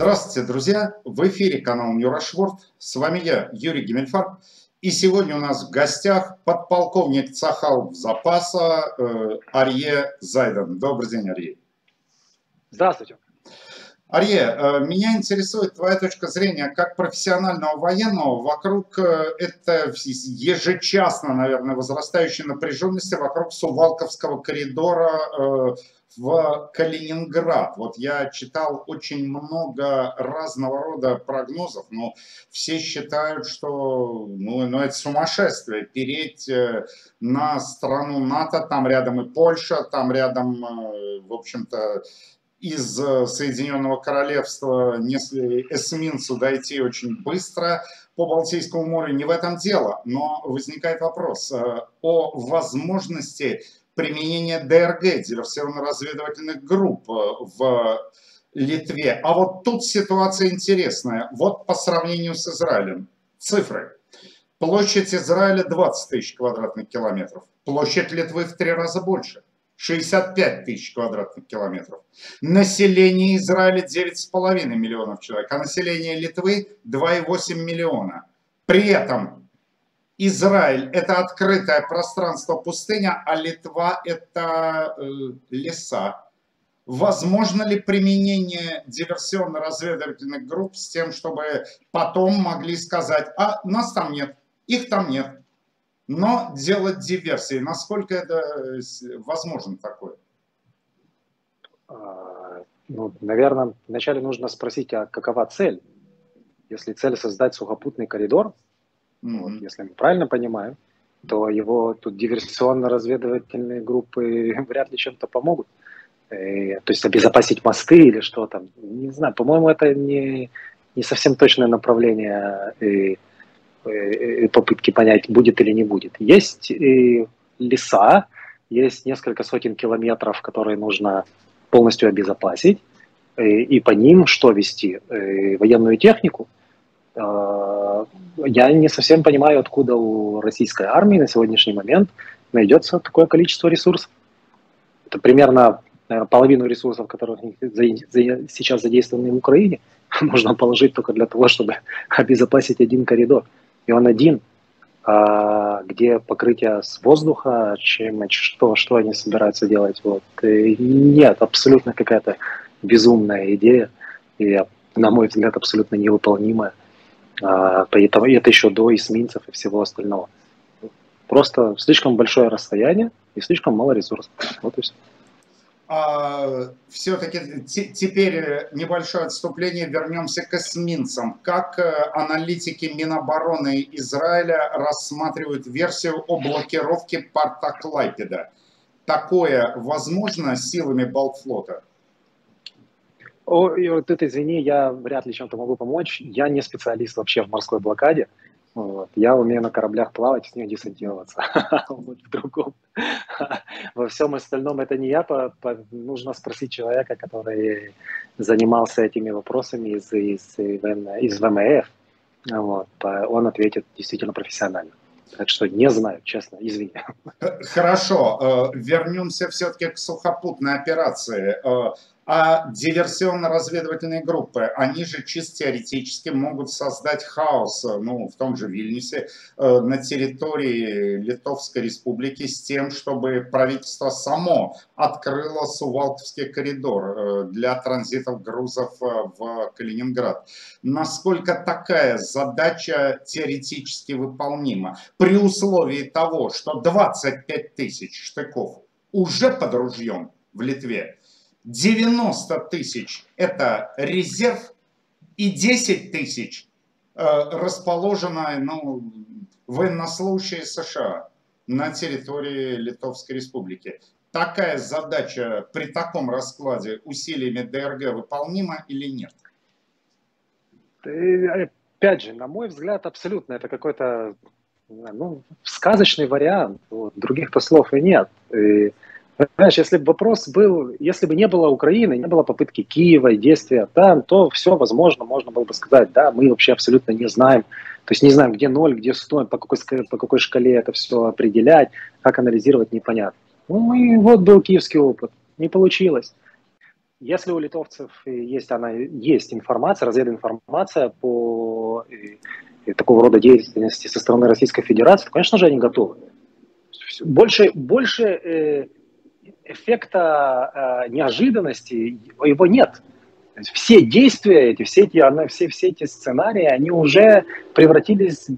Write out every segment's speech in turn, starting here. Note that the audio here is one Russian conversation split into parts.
Здравствуйте, друзья! В эфире канал Нюрашворд. С вами я, Юрий Гемельфарб. И сегодня у нас в гостях подполковник Цахал запаса э, Арье Зайден. Добрый день, Арье. Здравствуйте. Арье, э, меня интересует твоя точка зрения как профессионального военного вокруг э, это ежечасно, наверное, возрастающей напряженности вокруг Сувалковского коридора э, в Калининград. Вот я читал очень много разного рода прогнозов, но все считают, что ну, ну, это сумасшествие, переть на страну НАТО, там рядом и Польша, там рядом, в общем-то, из э, Соединенного Королевства эсминцу дойти очень быстро по Балтийскому морю. Не в этом дело, но возникает вопрос э, о возможности применения ДРГ, диверсионно-разведывательных групп э, в Литве. А вот тут ситуация интересная. Вот по сравнению с Израилем. Цифры. Площадь Израиля 20 тысяч квадратных километров. Площадь Литвы в три раза больше. 65 тысяч квадратных километров. Население Израиля 9,5 миллионов человек, а население Литвы 2,8 миллиона. При этом Израиль – это открытое пространство пустыня, а Литва – это э, леса. Возможно ли применение диверсионно-разведывательных групп с тем, чтобы потом могли сказать, а нас там нет, их там нет, но делать диверсии. Насколько это э, возможно такое? А, ну, наверное, вначале нужно спросить, а какова цель? Если цель создать сухопутный коридор, mm-hmm. вот, если мы правильно понимаем, то его тут диверсионно-разведывательные группы вряд ли чем-то помогут. И, э, то есть обезопасить мосты или что там. Не знаю, по-моему, это не, не совсем точное направление и Э, попытки понять, будет или не будет. Есть э, леса, есть несколько сотен километров, которые нужно полностью обезопасить, э, и по ним что вести? Военную технику? Я не совсем понимаю, откуда у российской армии на сегодняшний момент найдется такое количество ресурсов. Это примерно наверное, половину ресурсов, которые сейчас задействованы в Украине, можно положить только для того, чтобы обезопасить один коридор и он один, а где покрытие с воздуха, чем что, что они собираются делать. Вот. Нет, абсолютно какая-то безумная идея, и, на мой взгляд, абсолютно невыполнимая. А, поэтому это еще до эсминцев и всего остального. Просто слишком большое расстояние и слишком мало ресурсов. Вот и все а, все-таки теперь небольшое отступление, вернемся к эсминцам. Как э, аналитики Минобороны Израиля рассматривают версию о блокировке порта Клайпеда? Такое возможно силами Балтфлота? О, вот это, извини, я вряд ли чем-то могу помочь. Я не специалист вообще в морской блокаде. Вот. Я умею на кораблях плавать, с них десантироваться. вот в другом. Во всем остальном это не я. Нужно спросить человека, который занимался этими вопросами из, из, из ВМФ. Вот. Он ответит действительно профессионально. Так что не знаю, честно, извини. Хорошо, э, вернемся все-таки к сухопутной операции. А диверсионно-разведывательные группы, они же чисто теоретически могут создать хаос, ну, в том же Вильнюсе, э, на территории Литовской Республики с тем, чтобы правительство само открыло Сувалковский коридор э, для транзитов грузов э, в Калининград. Насколько такая задача теоретически выполнима? При условии того, что 25 тысяч штыков уже под ружьем в Литве, 90 тысяч – это резерв, и 10 тысяч э, расположено ну, военнослужащие США на территории Литовской Республики. Такая задача при таком раскладе усилиями ДРГ выполнима или нет? Опять же, на мой взгляд, абсолютно. Это какой-то ну, сказочный вариант. Вот, других-то слов и нет. И знаешь, если бы вопрос был, если бы не было Украины, не было попытки Киева и действия там, то все возможно, можно было бы сказать, да, мы вообще абсолютно не знаем, то есть не знаем, где ноль, где сто, по какой, по какой шкале это все определять, как анализировать, непонятно. Ну и вот был киевский опыт, не получилось. если у литовцев есть, она, есть информация, развединформация по и, и такого рода деятельности со стороны Российской Федерации, то, конечно же, они готовы. Больше, больше э, эффекта э, неожиданности его нет. Все действия эти, все эти, все, все эти сценарии, они уже превратились,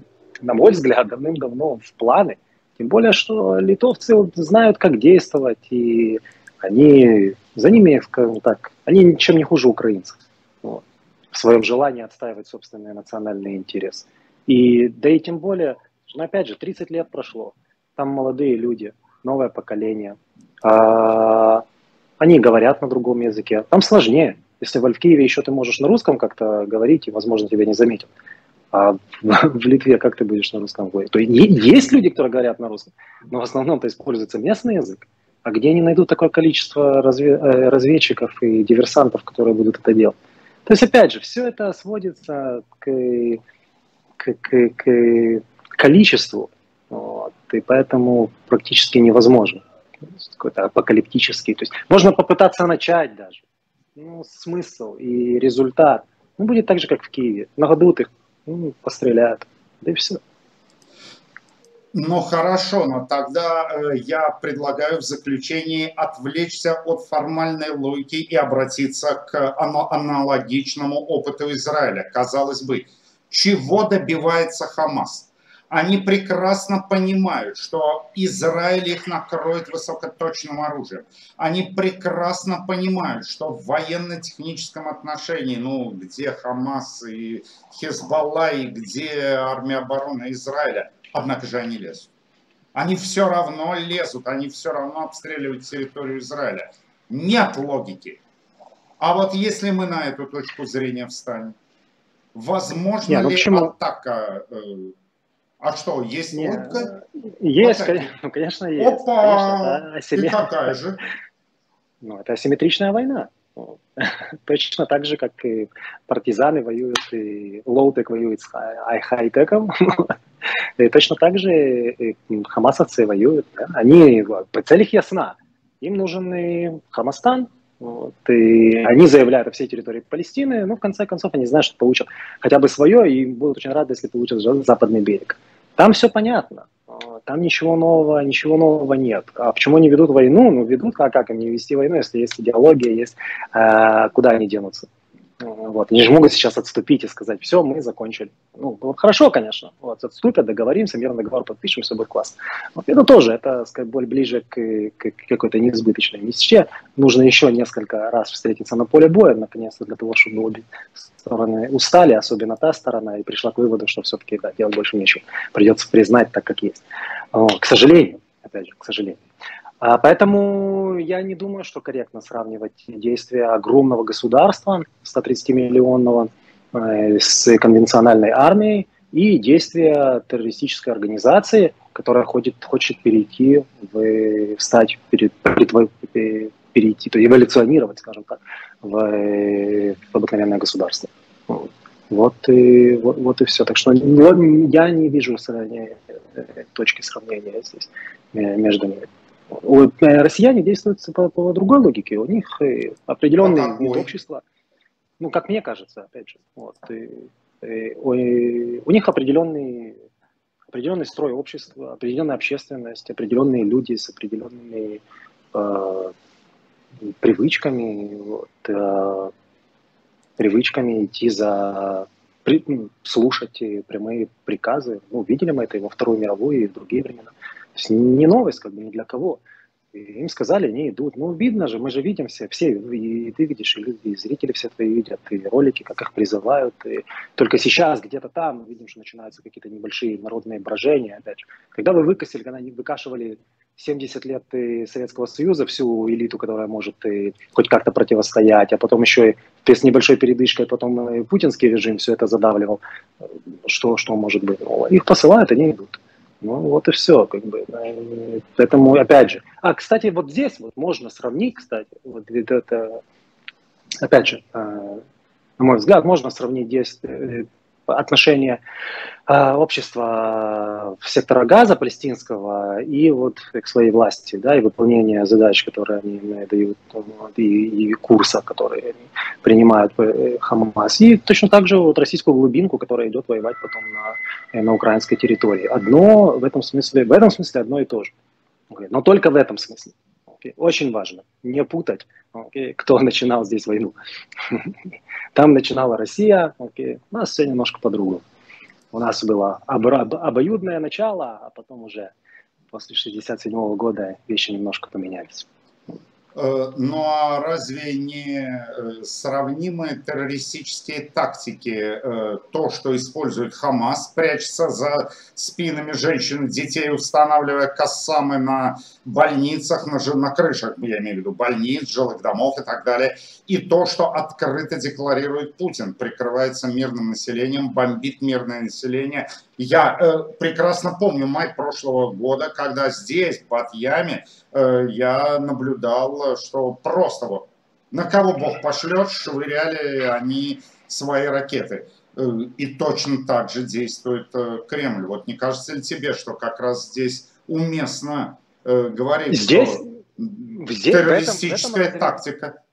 на мой взгляд, давным-давно в планы. Тем более, что литовцы вот знают, как действовать, и они, за ними, скажем так, они ничем не хуже украинцев вот, в своем желании отстаивать собственные национальные интересы. И, да и тем более, ну, опять же, 30 лет прошло, там молодые люди, новое поколение, они говорят на другом языке, там сложнее. Если в Киеве еще ты можешь на русском как-то говорить, и, возможно, тебя не заметят, а в Литве как ты будешь на русском говорить? То есть люди, которые говорят на русском, но в основном-то используется местный язык. А где они найдут такое количество разве, э, разведчиков и диверсантов, которые будут это делать? То есть, опять же, все это сводится к, к, к, к количеству, вот, и поэтому практически невозможно. Какой-то апокалиптический. То есть можно попытаться начать даже. Ну, смысл и результат. Ну, будет так же, как в Киеве. Нагадут их, ну, постреляют. Да и все. Ну хорошо, но тогда э, я предлагаю в заключении отвлечься от формальной логики и обратиться к аналогичному опыту Израиля. Казалось бы, чего добивается Хамас? Они прекрасно понимают, что Израиль их накроет высокоточным оружием. Они прекрасно понимают, что в военно-техническом отношении, ну, где Хамас и Хезбалла, и где армия обороны Израиля – Однако же они лезут. Они все равно лезут, они все равно обстреливают территорию Израиля. Нет логики. А вот если мы на эту точку зрения встанем, возможно Нет, ну ли почему? атака? Э, а что, есть Нет, логика? Есть, конечно, ну, конечно, есть. Опа! Конечно, И какая же? Ну, это асимметричная война. Точно так же, как и партизаны воюют, и low-tech воюет с хай-теком. И точно так же хамасовцы воюют. Да? Они, цель их ясна. Им нужен и Хамастан, вот, и они заявляют о всей территории Палестины, но в конце концов они знают, что получат хотя бы свое, и будут очень рады, если получат западный берег. Там все понятно. Там ничего нового, ничего нового нет. А почему они ведут войну? Ну, ведут, а как им не вести войну, если есть идеология, есть э, куда они денутся? Вот. Они же могут сейчас отступить и сказать, все, мы закончили. Ну, вот хорошо, конечно. Вот, отступят, договоримся, мирный договор подпишем, все будет классно. Вот это тоже, это, сказать, более ближе к, к, какой-то неизбыточной мечте. Нужно еще несколько раз встретиться на поле боя, наконец-то, для того, чтобы обе стороны устали, особенно та сторона, и пришла к выводу, что все-таки да, делать больше нечего. Придется признать так, как есть. Вот, к сожалению, опять же, к сожалению. А, поэтому я не думаю, что корректно сравнивать действия огромного государства, 130-миллионного, э, с конвенциональной армией и действия террористической организации, которая хочет, хочет перейти в, встать перед, перед, перейти, то эволюционировать, скажем так, в, в обыкновенное государство. Вот и, вот, вот и все. Так что я не вижу э, точки сравнения здесь э, между ними. Э, россияне действуют по, по другой логике. У них э, определенные вид общества. Ну, как мне кажется, опять же. Вот, и, и, у, у них определенный, определенный строй общества, определенная общественность, определенные люди с определенными э, привычками, вот, э, привычками идти за при, слушать прямые приказы. Ну, видели мы это и во Вторую мировую, и в другие времена. То есть не новость, как бы ни для кого. Им сказали, они идут. Ну, видно же, мы же видим все, все, и ты видишь, и люди, и зрители все твои видят, и ролики, как их призывают. И только сейчас, где-то там, мы видим, что начинаются какие-то небольшие народные брожения. Опять же. Когда вы выкосили, когда они выкашивали 70 лет Советского Союза, всю элиту, которая может хоть как-то противостоять, а потом еще и с небольшой передышкой потом и путинский режим все это задавливал, что, что может быть? Их посылают, они идут. Ну, вот и все, как бы. Поэтому, опять же. А, кстати, вот здесь вот можно сравнить, кстати, вот это, опять же, э, на мой взгляд, можно сравнить здесь э, отношение э, общества в сектора газа палестинского и вот к своей власти, да, и выполнение задач, которые они дают, и, и курса, которые они принимают э, Хамас, и точно так же вот российскую глубинку, которая идет воевать потом на, на украинской территории. Одно в этом смысле, в этом смысле одно и то же, но только в этом смысле. Очень важно не путать, кто начинал здесь войну. Там начинала Россия, у нас все немножко по-другому. У нас было обоюдное начало, а потом уже после 67 года вещи немножко поменялись. Э, ну а разве не э, сравнимы террористические тактики? Э, то, что использует Хамас, прячется за спинами женщин, детей, устанавливая кассамы на больницах, на, на крышах, я имею в виду больниц, жилых домов и так далее. И то, что открыто декларирует Путин, прикрывается мирным населением, бомбит мирное население. Я э, прекрасно помню май прошлого года, когда здесь, в Батьяме, э, я наблюдал, что просто вот на кого Бог пошлет, швыряли они свои ракеты. Э, и точно так же действует э, Кремль. Вот не кажется ли тебе, что как раз здесь уместно э, говорить, здесь, что здесь, террористическая в этом, в этом тактика?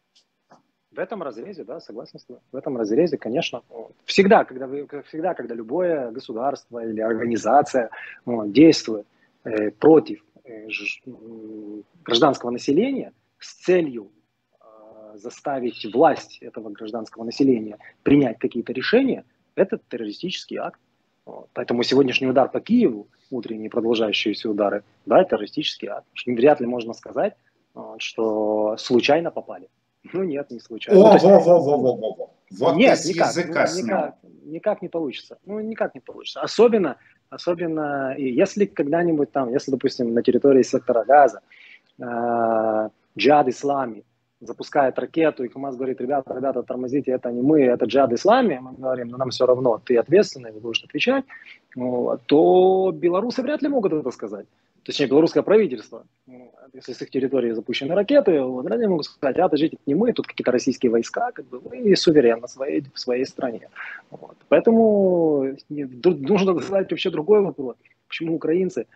В этом разрезе, да, согласен с тобой. В этом разрезе, конечно, всегда, когда, вы, всегда, когда любое государство или организация ну, действует э, против э, ж, гражданского населения с целью э, заставить власть этого гражданского населения принять какие-то решения, это террористический акт. Поэтому сегодняшний удар по Киеву, утренние продолжающиеся удары, да, террористический акт. Вряд ли можно сказать, что случайно попали. Ну нет, не случайно. О, ну, во, во, во, во, во, во. Вот нет, никак, языка ну, никак, никак не получится. Ну, никак не получится. Особенно, особенно, если когда-нибудь там, если, допустим, на территории сектора газа э, джад ислами запускает ракету, и КамАЗ говорит, ребята, ребята, тормозите, это не мы, это джад ислами, мы говорим, ну, нам все равно, ты ответственный, вы будешь отвечать, ну, то белорусы вряд ли могут это сказать точнее, белорусское правительство, если с их территории запущены ракеты, вот, они могут сказать, а, подождите, не мы, тут какие-то российские войска, как бы, мы суверенно в своей, в своей стране. Вот. Поэтому нужно задать вообще другой вопрос. Почему украинцы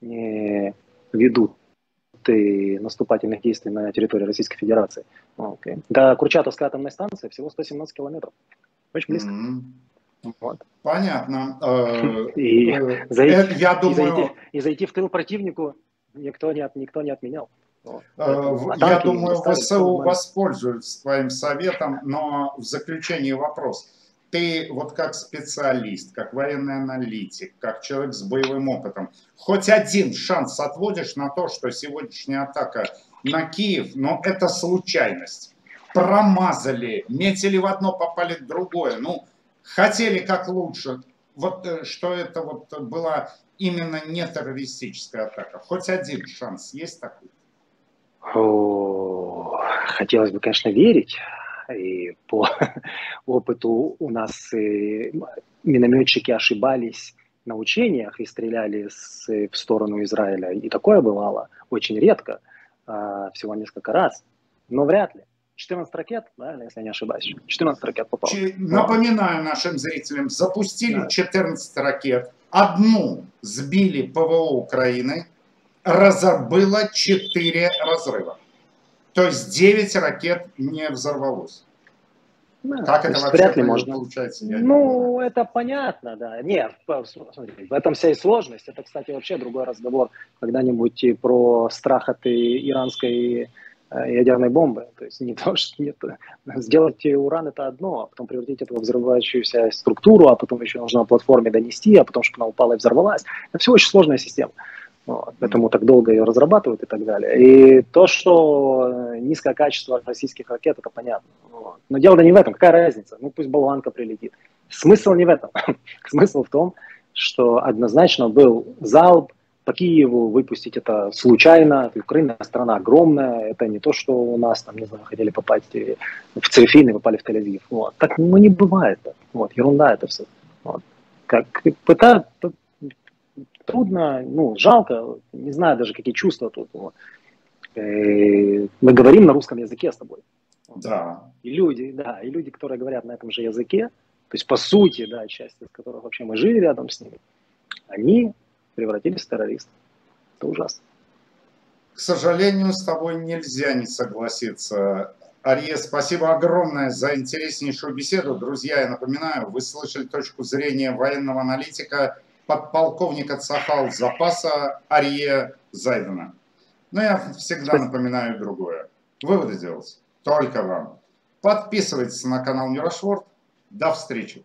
не ведут и наступательных действий на территории Российской Федерации? Okay. До Курчатовской атомной станции всего 117 километров. Очень близко. Mm-hmm. Вот. Понятно. Э, и, э, зайти, я думаю... и, зайти, и зайти в тыл противнику никто не, никто не отменял. Вот. Э, а я думаю, ВСУ воспользуются твоим советом, но в заключении вопрос. Ты вот как специалист, как военный аналитик, как человек с боевым опытом, хоть один шанс отводишь на то, что сегодняшняя атака на Киев, но это случайность. Промазали, метили в одно, попали в другое. Ну, хотели как лучше, вот э, что это вот была именно не террористическая атака. Хоть один шанс есть такой? О, хотелось бы, конечно, верить. И по опыту у нас и минометчики ошибались на учениях и стреляли с, в сторону Израиля. И такое бывало очень редко, а, всего несколько раз. Но вряд ли. 14 ракет, да, если я не ошибаюсь. 14 ракет попало. Напоминаю нашим зрителям, запустили да. 14 ракет, одну сбили ПВО Украины, было 4 разрыва. То есть 9 ракет не взорвалось. Да, как это вообще вряд ли можно. получается? Я ну, это понятно, да. Нет, смотри, в этом вся и сложность. Это, кстати, вообще другой разговор. Когда-нибудь про страх от иранской Э, ядерной бомбы. То есть не то, что нет, сделать уран это одно, а потом превратить это в взрывающуюся структуру, а потом еще нужно на платформе донести, а потом, чтобы она упала и взорвалась. Это все очень сложная система. Вот, поэтому так долго ее разрабатывают и так далее. И то, что низкое качество российских ракет, это понятно. Вот. Но дело-то не в этом. Какая разница? Ну пусть болванка прилетит. Смысл не в этом. Смысл в том, что однозначно был залп, по Киеву выпустить это случайно. Украина страна огромная, это не то, что у нас там, не знаю, хотели попасть в Церефин и попали в Тель-Авив. Вот. Так ну, не бывает. Вот. Ерунда это все. Вот. Как пытают, трудно, ну, жалко, не знаю даже, какие чувства тут. Вот. Э, мы говорим на русском языке с тобой. Да. И люди, да, и люди, которые говорят на этом же языке, то есть по сути, да, часть из которых вообще мы жили рядом с ними, они превратились в террористов. Это ужасно. К сожалению, с тобой нельзя не согласиться. Ария, спасибо огромное за интереснейшую беседу. Друзья, я напоминаю, вы слышали точку зрения военного аналитика, подполковника Цахал запаса Ария Зайдена. Но я всегда напоминаю другое. Выводы делать только вам. Подписывайтесь на канал Мирошворд. До встречи.